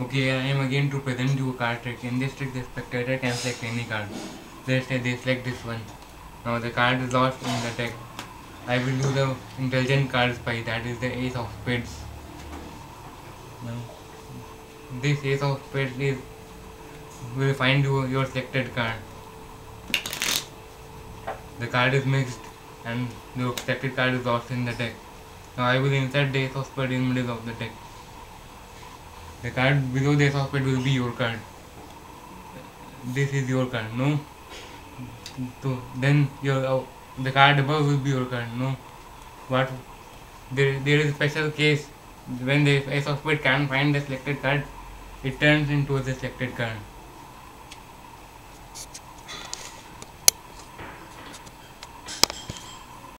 Okay, I am again to present you a card trick. In this trick, the spectator can select any card. Let's say they select this one. Now the card is lost in the deck. I will use the intelligent card spy, that is the ace of spades. Now, this ace of spades is will find you your selected card. The card is mixed and the selected card is lost in the deck. Now I will insert the ace of spades in the middle of the deck. The card below the of will be your card. This is your card, no? So then your uh, the card above will be your card, no? What? There, there is a special case when the spades can't find the selected card, it turns into the selected card.